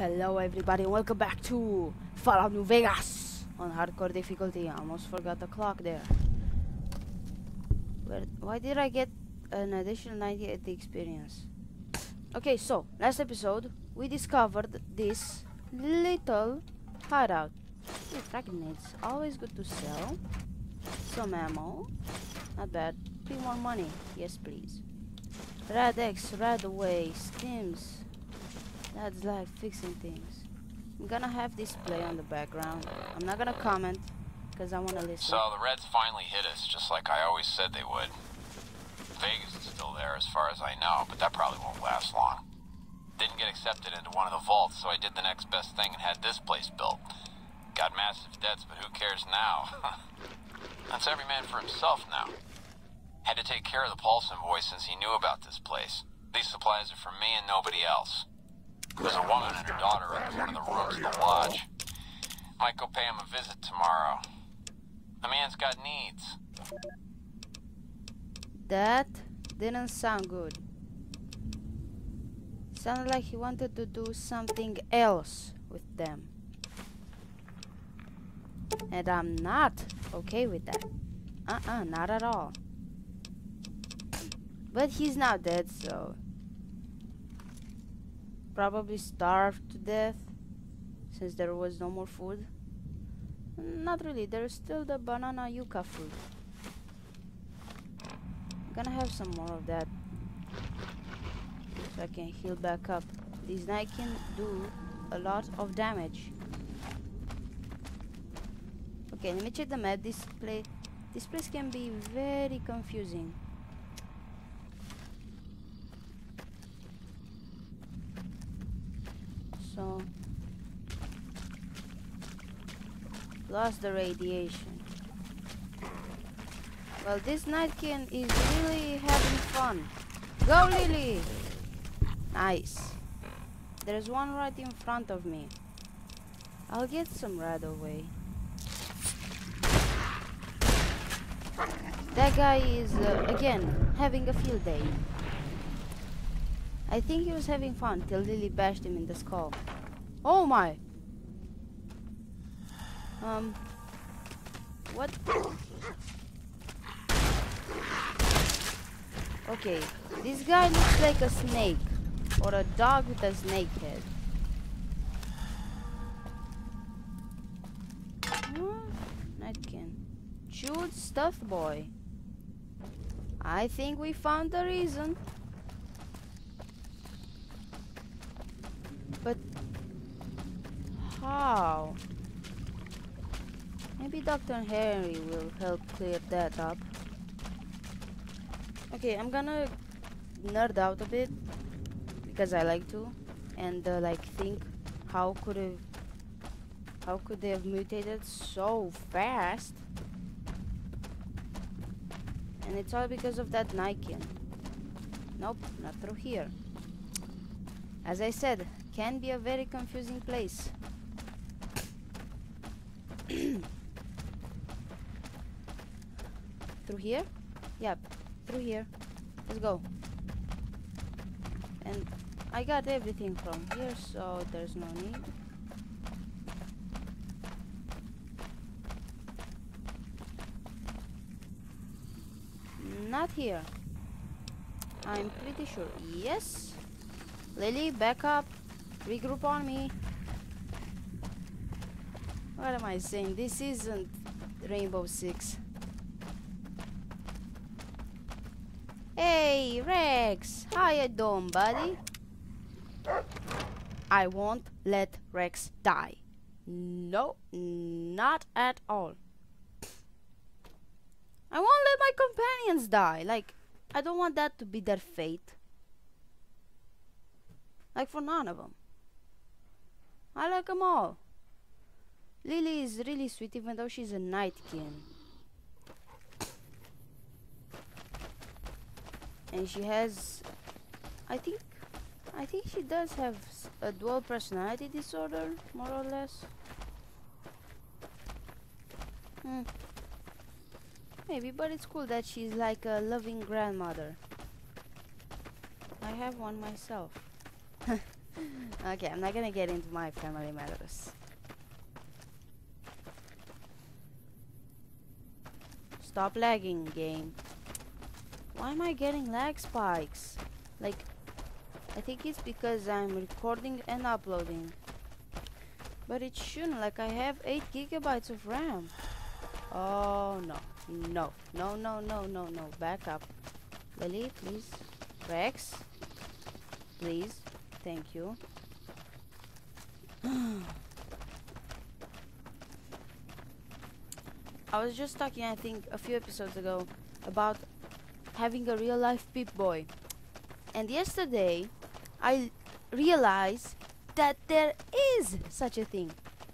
Hello everybody welcome back to Fallout New Vegas on hardcore difficulty. I almost forgot the clock there. Where, why did I get an additional 98 experience? Okay, so last episode we discovered this little hideout. Frag grenades, always good to sell. Some ammo, not bad. Three more money, yes please. Rad-X, red away, stims. That's like fixing things. I'm gonna have this play on the background. I'm not gonna comment because I wanna listen. So the Reds finally hit us, just like I always said they would. Vegas is still there as far as I know, but that probably won't last long. Didn't get accepted into one of the vaults, so I did the next best thing and had this place built. Got massive debts, but who cares now? That's every man for himself now. Had to take care of the Paulson boy since he knew about this place. These supplies are for me and nobody else. There's a woman and her daughter up in one of the rooms at the lodge. Might go pay him a visit tomorrow. The man's got needs. That didn't sound good. Sounded like he wanted to do something else with them. And I'm not okay with that. Uh-uh, not at all. But he's not dead, so... Probably starved to death, since there was no more food. Not really, there's still the banana yucca fruit. I'm gonna have some more of that. So I can heal back up. These can do a lot of damage. Okay, let me check the map. This place, this place can be very confusing. So, lost the radiation. Well, this Nightkin is really having fun. Go, Lily! Nice. There's one right in front of me. I'll get some right away. That guy is, uh, again, having a field day. I think he was having fun till Lily bashed him in the skull. Oh my! Um... What? Okay, this guy looks like a snake. Or a dog with a snake head. Huh? Nightkin. Chewed stealth boy. I think we found the reason. But how? Maybe Dr. Henry will help clear that up. Okay, I'm gonna nerd out a bit because I like to and uh, like think how could have how could they have mutated so fast? And it's all because of that Nightkin. Nope, not through here. As I said, can be a very confusing place. Through here? Yep, through here. Let's go. And I got everything from here, so there's no need. Not here. I'm pretty sure. Yes. Lily, back up. Regroup on me. What am I saying? This isn't Rainbow Six. Hey, Rex! How you uh, doing, buddy? I won't let Rex die. No, not at all. I won't let my companions die. Like, I don't want that to be their fate. Like, for none of them. I like them all. Lily is really sweet even though she's a nightkin. And she has... I think... I think she does have a dual personality disorder, more or less. Hmm. Maybe, but it's cool that she's like a loving grandmother. I have one myself. okay, I'm not gonna get into my family matters. Stop lagging, game. Why am I getting lag spikes? Like, I think it's because I'm recording and uploading. But it shouldn't, like I have 8 gigabytes of RAM. Oh no, no, no, no, no, no, no, back up. Lily, please. Rex, please. Thank you. I was just talking, I think, a few episodes ago about having a real life Pip Boy. And yesterday, I realized that there is such a thing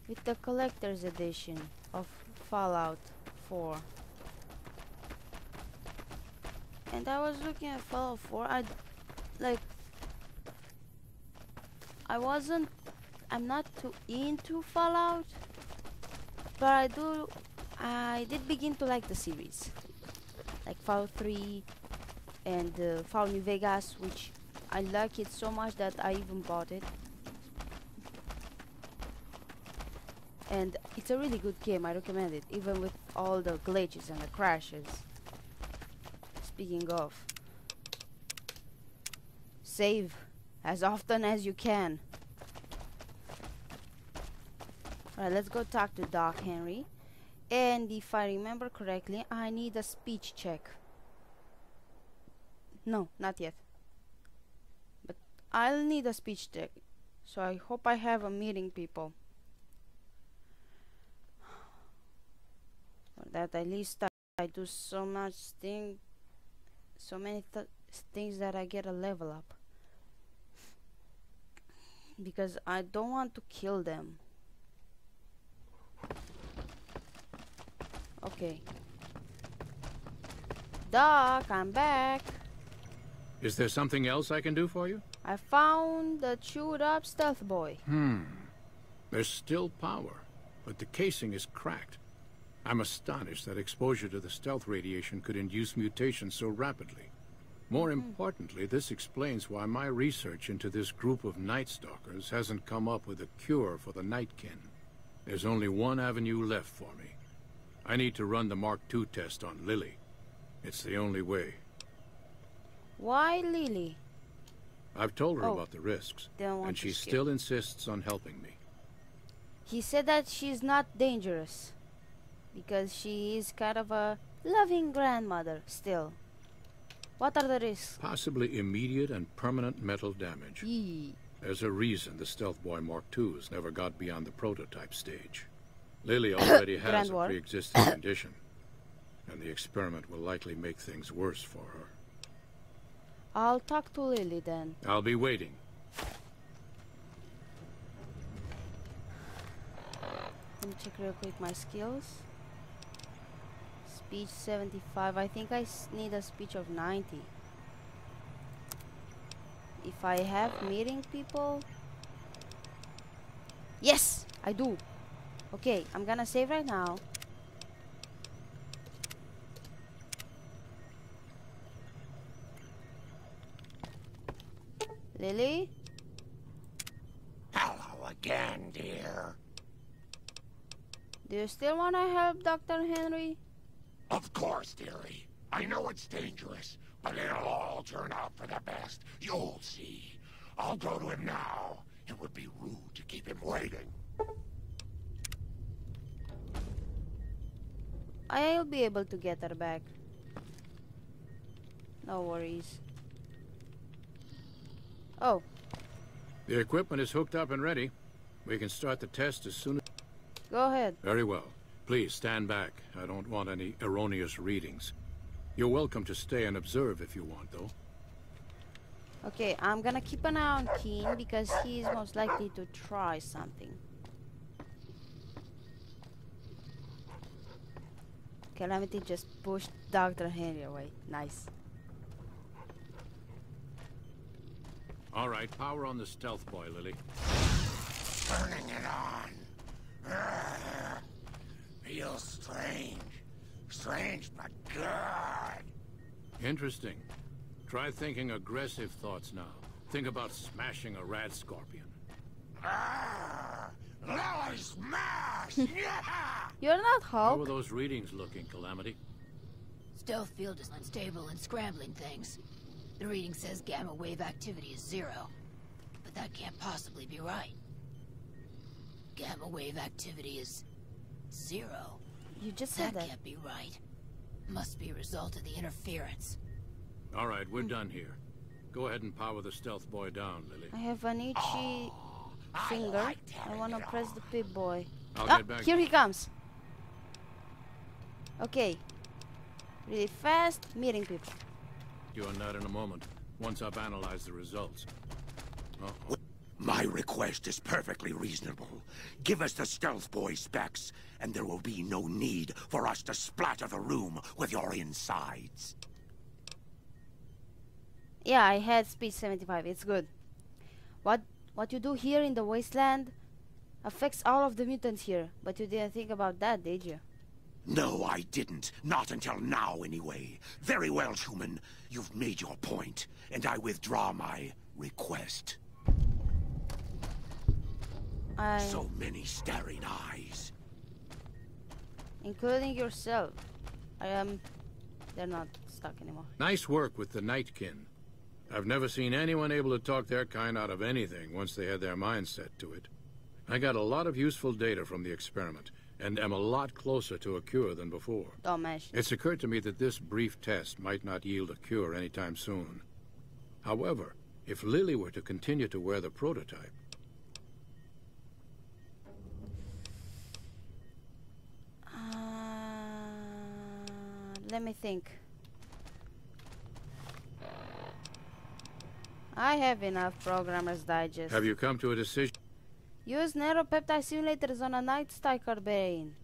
with the collector's edition of Fallout 4. And I was looking at Fallout 4, I like I wasn't I'm not too into Fallout but I do I did begin to like the series like Fallout 3 and uh, Fallout New Vegas which I like it so much that I even bought it. And it's a really good game I recommend it even with all the glitches and the crashes. Speaking of save as often as you can. Alright, let's go talk to Doc Henry. And if I remember correctly, I need a speech check. No, not yet. But I'll need a speech check. So I hope I have a meeting, people. That at least I, I do so much thing, so many th things that I get a level up. Because I don't want to kill them. Okay. Doc, I'm back. Is there something else I can do for you? I found the chewed up stealth boy. Hmm. There's still power, but the casing is cracked. I'm astonished that exposure to the stealth radiation could induce mutations so rapidly. More Mm-hmm. importantly, this explains why my research into this group of Night Stalkers hasn't come up with a cure for the Nightkin. There's only one avenue left for me. I need to run the Mark II test on Lily. It's the only way. Why Lily? I've told her Oh. about the risks, and she skip. still insists on helping me. He said that she's not dangerous. Because she is kind of a loving grandmother still. What are the risks? Possibly immediate and permanent metal damage. Yee. There's a reason the Stealth Boy Mark II's never got beyond the prototype stage. Lily already has a pre-existing condition, and the experiment will likely make things worse for her. I'll talk to Lily then. I'll be waiting. Let me check real quick my skills. Speech 75. I think I need a speech of 90. If I have meeting people. Yes, I do. Okay, I'm gonna save right now. Lily? Hello again, dear. Do you still want to help Dr. Henry? Of course, dearie. I know it's dangerous, but it'll all turn out for the best. You'll see. I'll go to him now. It would be rude to keep him waiting. I'll be able to get her back. No worries. Oh, The equipment is hooked up and ready. We can start the test as soon as... go ahead. Very well. Please stand back. I don't want any erroneous readings. You're welcome to stay and observe if you want, though. Okay, I'm gonna keep an eye on Keene because he's most likely to try something. Calamity just pushed Dr. Henry away. Nice. All right, power on the Stealth Boy, Lily. Turning it on. Feels strange. Strange, but good. Interesting. Try thinking aggressive thoughts now. Think about smashing a rad scorpion. Ah, Lily smash! yeah! You're not Hulk. How Hulk. are those readings looking, Calamity? Stealth field is unstable and scrambling things. The reading says gamma wave activity is zero. But that can't possibly be right. Gamma wave activity is zero. You just said That that. can't be right. Must be a result of the interference. All right, we're done here. Go ahead and power the stealth boy down, Lily. I have an itchy finger. liked I wanna press the pip boy. I'll Ah, get back. here he comes. Okay. Really fast, meeting people. you on that in a moment, once I've analyzed the results. Uh-oh. My request is perfectly reasonable. Give us the stealth boy specs, and there will be no need for us to splatter the room with your insides. Yeah, I had speed 75. It's good. What what you do here in the wasteland affects all of the mutants here, but you didn't think about that, did you? No, I didn't. Not until now, anyway. Very well, human. You've made your point, and I withdraw my request. I So many staring eyes. including yourself. I am they're not stuck anymore. Nice work with the Nightkin. I've never seen anyone able to talk their kind out of anything once they had their mind set to it. I got a lot of useful data from the experiment, and am a lot closer to a cure than before. It's occurred to me that this brief test might not yield a cure anytime soon. However, if Lily were to continue to wear the prototype, Uh, let me think. I have enough Programmer's Digest. have you come to a decision? Use neuropeptide simulators on a Night Stalker brain.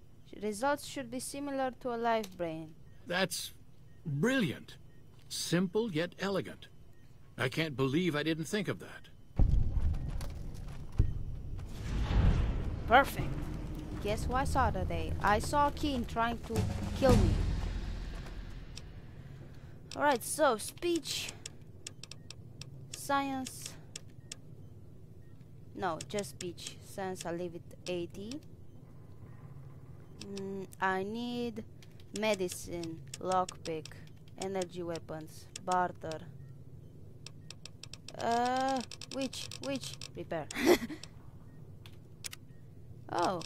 Results should be similar to a live brain. That's brilliant. Simple yet elegant. I can't believe I didn't think of that. Perfect. Guess who I saw today? I saw Keene trying to kill me. Alright, so speech, science. No, just beach, Science, I'll leave it 80. Mm, I need medicine, lockpick, energy weapons, barter. Uh, which, which? Repair. oh,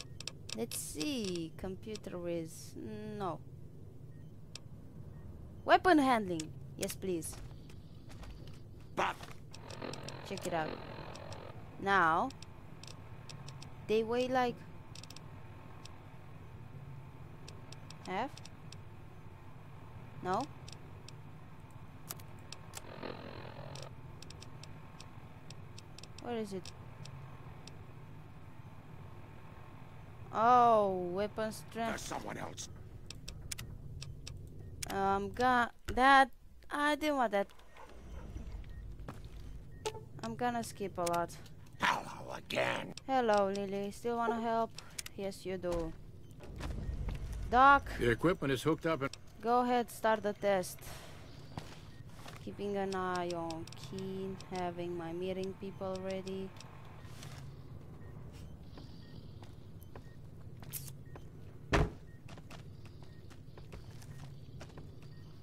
let's see. Computer is... No. Weapon handling. Yes, please. Check it out. Now, they weigh like half. No. what is it? Oh, weapon strength there's someone else. Um, got that. I didn't want that. I'm gonna skip a lot. Hello again. Hello, Lily. Still wanna help? Yes, you do. Doc, The equipment is hooked up and go ahead, start the test. Keeping an eye on Keene, having my meeting people ready.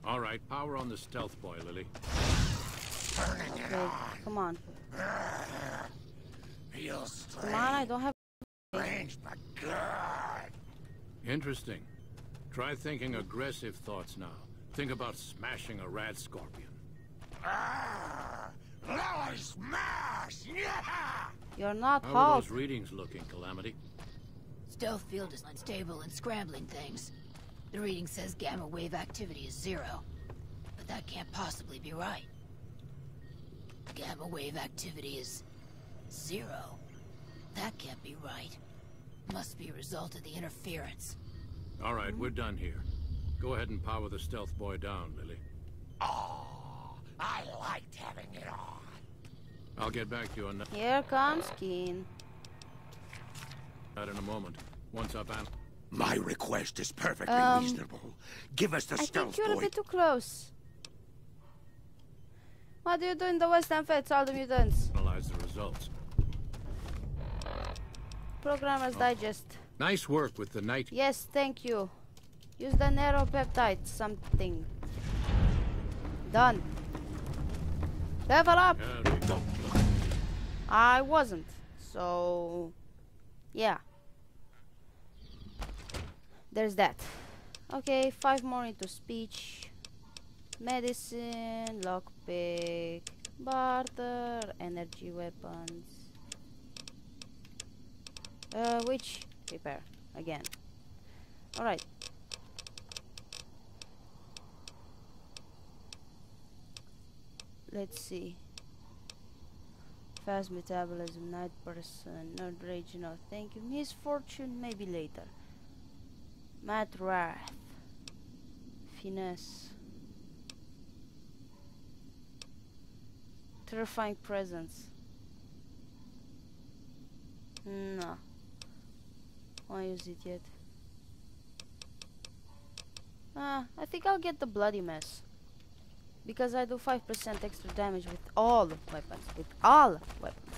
All right, power on the stealth boy, Lily. Turning it Okay, on. come on. Feels Come on, I don't have. strange, but good. Interesting. Try thinking aggressive thoughts now. Think about smashing a rad scorpion. Ah, Lily smash! Yeah! You're not How are those readings looking, Calamity? Stealth field is unstable and scrambling things. The reading says gamma wave activity is zero. But that can't possibly be right. Gamma wave activity is zero. That can't be right. Must be a result of the interference. All right, we're done here. Go ahead and power the stealth boy down, Lily. Oh, I liked having it on. I'll get back to you on that Here comes Keene. Not in a moment. Once I've an- My request is perfectly Um, reasonable. Give us the I stealth think you're a bit too close. What do you do in the Western Feds, all the mutants? Analyze the results. Programmer's oh. Digest. Nice work with the night. Yes, thank you. Use the neuropeptide something. Done. Level up! I wasn't. So, yeah. There's that. Okay, five more into speech. Medicine, lockpick, barter, energy weapons. Uh, which? Repair. Again. Alright. Let's see. Fast metabolism, night person, nerd rage, no thank you. Misfortune, maybe later. Math Wrath. Finesse. Terrifying presence. No. Won't use it yet. Ah, I think I'll get the bloody mess. Because I do 5% extra damage with all weapons. With all weapons.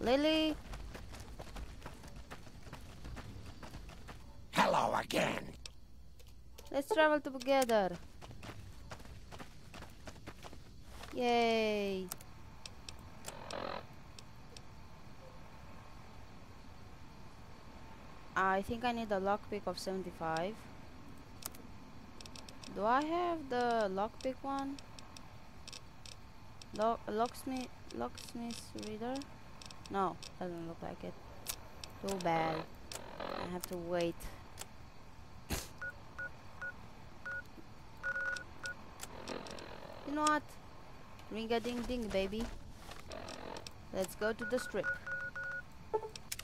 Lily, Hello again. let's travel together. Yay. I think I need a lockpick of 75. Do I have the lockpick one? Lock locksmith locksmith reader? No, doesn't look like it. Too bad. I have to wait. You know what? Ring a ding ding, baby. Let's go to the strip.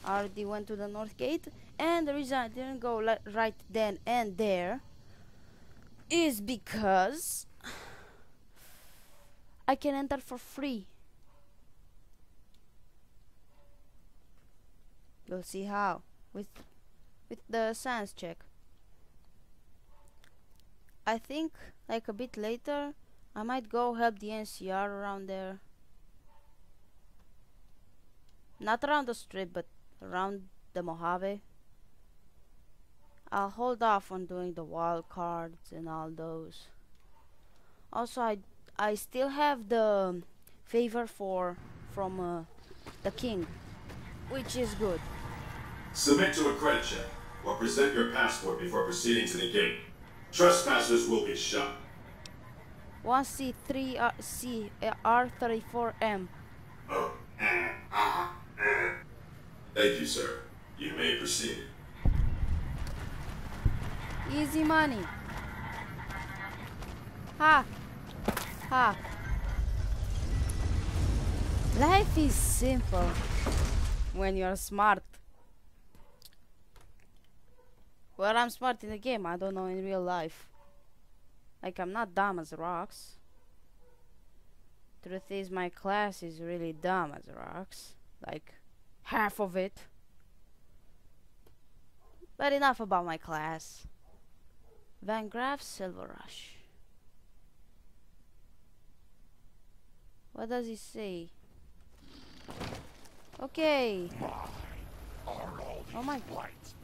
Already went to the north gate, and the reason I didn't go right then and there is because I can enter for free. We'll see how with with the science check. I think like a bit later I might go help the NCR around there. Not around the strip but around the Mojave. I'll hold off on doing the wild cards and all those. Also, I I still have the favor for from uh, the king, which is good. Submit to a credit check or present your passport before proceeding to the gate. Trespassers will be shot. One C three R C R thirty four M. Oh, eh, ah, eh. Thank you, sir. You may proceed. Easy money. Ha. Ha. Life is simple when you're smart. Well, I'm smart in the game, I don't know in real life. Like, I'm not dumb as rocks. Truth is, my class is really dumb as rocks. Like, half of it. But enough about my class. Van Graff Silver Rush. What does he say? Okay. Oh my- lights.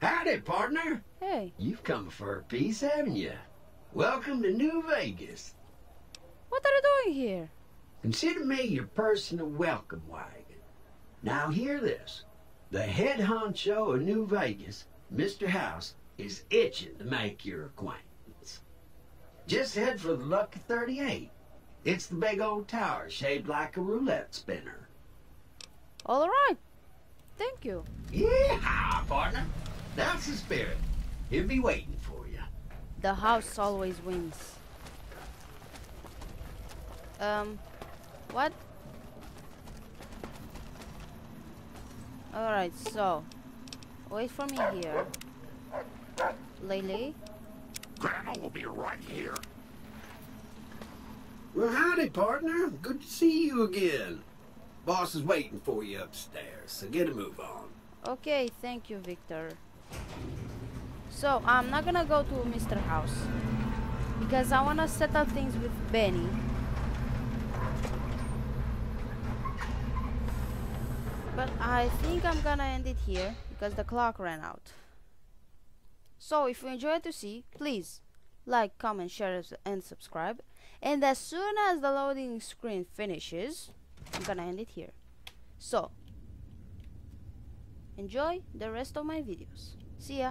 Howdy, partner. Hey, You've come for a piece, haven't you? Welcome to New Vegas. what are you doing here? Consider me your personal welcome wagon. Now hear this. The head honcho of New Vegas, Mr. House, is itching to make your acquaintance. Just head for the Lucky 38. It's the big old tower shaped like a roulette spinner. All right. Thank you. Yeah, partner. That's the spirit. He'll be waiting for you. The house always wins. Um, what? Alright, so. Wait for me here. Lily? Grandma will be right here. Well, howdy, partner. Good to see you again. Boss is waiting for you upstairs, so get a move on. Okay, thank you, Victor. So, I'm not gonna go to Mr. House. Because I wanna settle things with Benny. But I think I'm gonna end it here, because the clock ran out. So if you enjoyed to see, please like, comment, share, and subscribe. And as soon as the loading screen finishes, I'm gonna end it here. So, enjoy the rest of my videos. See ya!